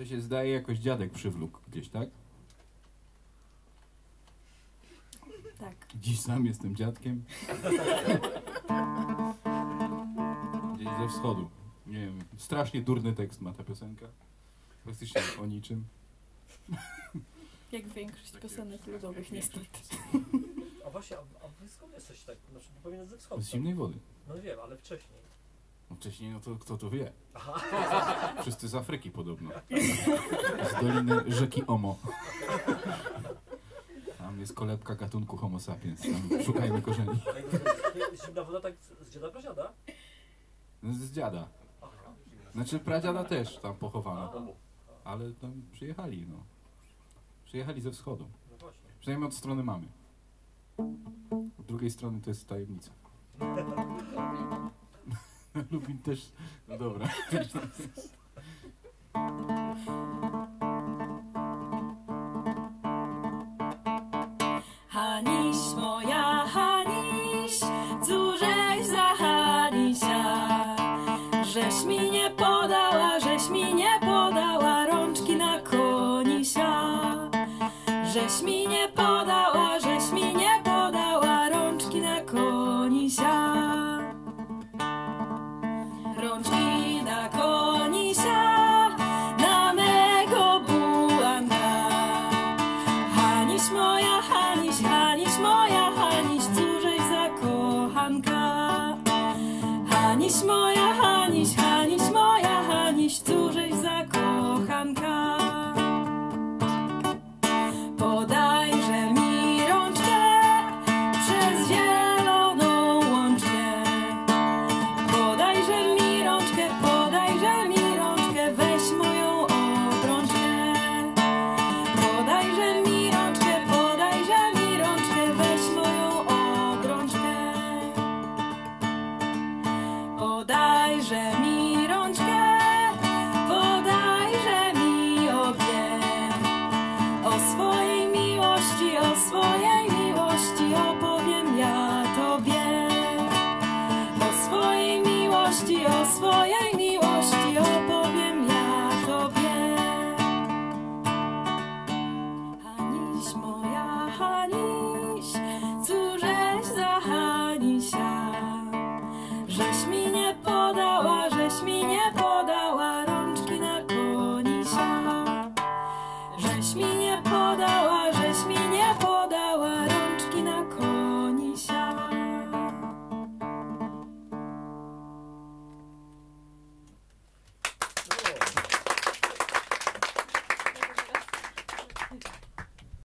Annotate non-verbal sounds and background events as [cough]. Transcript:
To się zdaje jakoś dziadek przywlókł gdzieś, tak? Tak. Dziś sam jestem dziadkiem. Gdzieś ze wschodu. Nie wiem, strasznie durny tekst ma ta piosenka. Praktycznie o niczym. Jak większość piosenek ludowych niestety. A właśnie, a, a wy skąd jesteś tak? Znaczy, bo powinien ze wschodu. Z zimnej wody. No wiem, ale wcześniej. No wcześniej, no to kto to wie? [laughs] Wszyscy z Afryki podobno. Z doliny rzeki Omo. Tam jest kolebka gatunku Homo sapiens. Tam szukajmy korzeni. Zimna woda tak z dziada pradziada? No, Z dziada. Znaczy pradziada też tam pochowano. Ale tam przyjechali, no. Przyjechali ze wschodu. no. Przynajmniej od strony mamy. Od drugiej strony to jest tajemnica. [laughs] Lubin też. No dobra. Haniś moja Haniś, cóżeś za Hanisia, żeś mi nie podała, żeś mi nie podała rączki na konisia, żeś mi nie podała, żeś Haniś moja, Podajże mi rączkę, podajże mi ognie. O swojej miłości, o swojej miłości opowiem ja Tobie. O swojej miłości, o swojej miłości opowiem ja Tobie. Haniś moja, Haniś. żeś mi nie podała, żeś mi nie